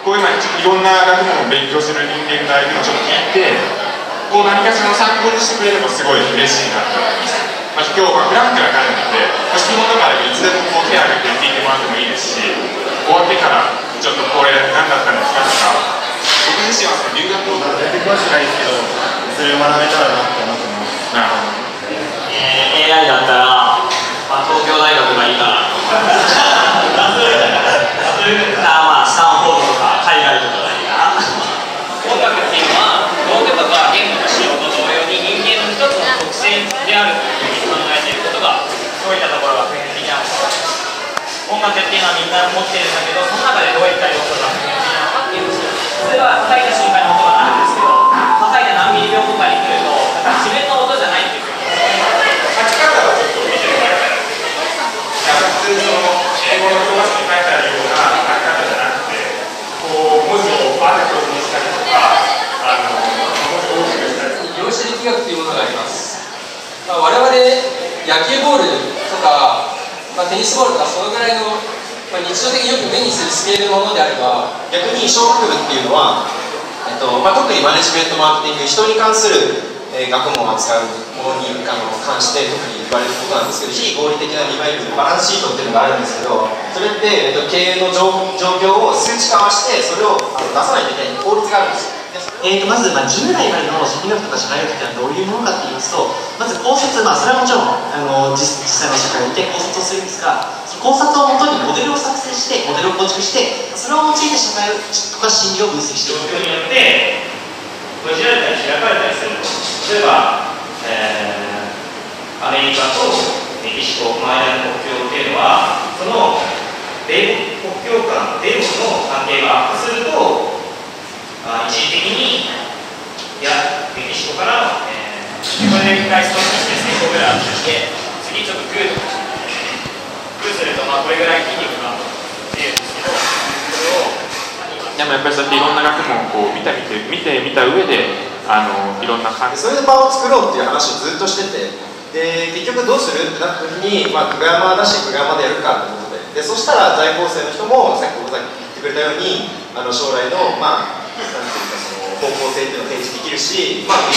こういうちょっといろんな学問を勉強する人間がいるのをちょっと聞いてこう何かしらの参考にしてくれればすごい嬉しいなと。思います、まあ、今日はフランクな感じで、まあ、質問とかでいつでもこう手を挙げて聞いてもらってもいいですし終わってからちょっとこれ何だったんですかとか僕自身は留学を全然詳しくないですけどそれを学べたらなって。思音楽っていうのはみんな持ってるんだけどその中でどういった要素が普遍的なのかっていうそれは叩いた瞬間に音が鳴るんですけど叩いて何ミリ秒とかに来ると自分の音じゃないっていうふうに書き方をちょっと見てもらいたい普通の英語の教科書に書いてあるような書き方じゃなくてこう文字をある表にしたりとかあの文字を大きくしたり量子力学というものがあります、まあ、我々野球ボールとかまあ、テニスボールとかそのぐらいの、まあ、日常的によく目にするスケールのものであれば逆に商学部っていうのは、えっとまあ、特にマネジメントマーケティング人に関する、えー、学問を扱うものにあの関して特に言われることなんですけど非合理的ないわゆるバランスシートっていうのがあるんですけどそれって、えっと、経営の状況を数値化してそれをあの出さないといけない法律があるんですよ。えー、とまず、まあ、従来までの心理学とか社会学ってのはどういうものかって言いますとまず考察、まあ、それはもちろんあの実実際の社会にいて考察をするんですがその考察をもとにモデルを作成してモデルを構築してそれを用いて社会とか心理を分析していく状況によって閉じられたり開かれたりする例えば、えー、アメリカとメキシコの間の国境っていうのはその米国境間米国の関係が悪化するとあ一時的にいやメキシコからの、え回数として1000個ぐらいあって次ちょっとグーとグーするとまあこれぐらい筋肉が出るんですけどそれをでもやっぱりそうやっていろんな学問をこう見た見て見てみた上であのいろんな感じ。それで場を作ろうっていう話をずっとしててで結局どうするってなった時に、まあ、久我山だし久我山でやるかってことで。でそしたら在校生の人もさっき小崎言ってくれたようにあの将来の、まあ、なんていうかその方向性っていうのを提示できるし、まあ、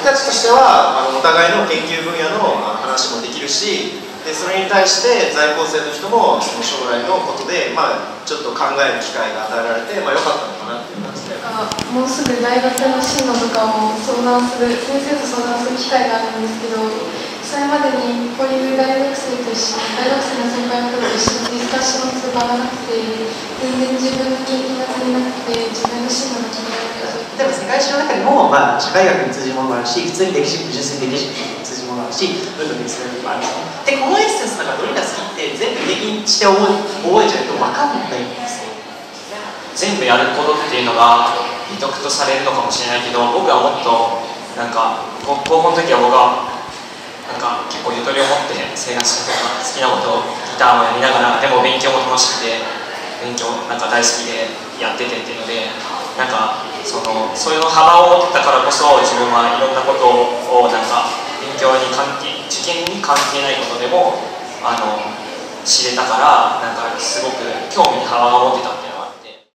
僕たちとしてはあのお互いの研究分野の話もできるしでそれに対して在校生の人もその将来のことで、まあ、ちょっと考える機会が与えられて、まあ、よかったのかなっていう感じで。もうすぐ大学の進路とかを相談する先生と相談する機会があるんですけどそれまでにこういう大学生と一緒に大学生の先輩の方と一緒にディスカッションする場がなくて全然自分の研究が足りなくて自分の進路が決められない例えば世界史の中にも、まあ、社会学に通じるものもあるし普通に歴史純粋に歴史に通じるものもあるし文学に通じるものもあるでこのエッセンスの中どれが好きって全部平均して覚え覚えちゃうと分かんないんですよ全部やることっていうのが美徳とされるのかもしれないけど僕はもっとなんか高校の時は僕はなんか結構ゆとりを持って生活したとか好きなことをギターもやりながらでも勉強も楽しくて勉強なんか大好きでやっててっていうのでなんかそのそういう幅を持ったからこそ自分はいろんなことをなんか勉強に関係受験に関係ないことでもあの知れたからなんかすごく興味に幅が持ってたって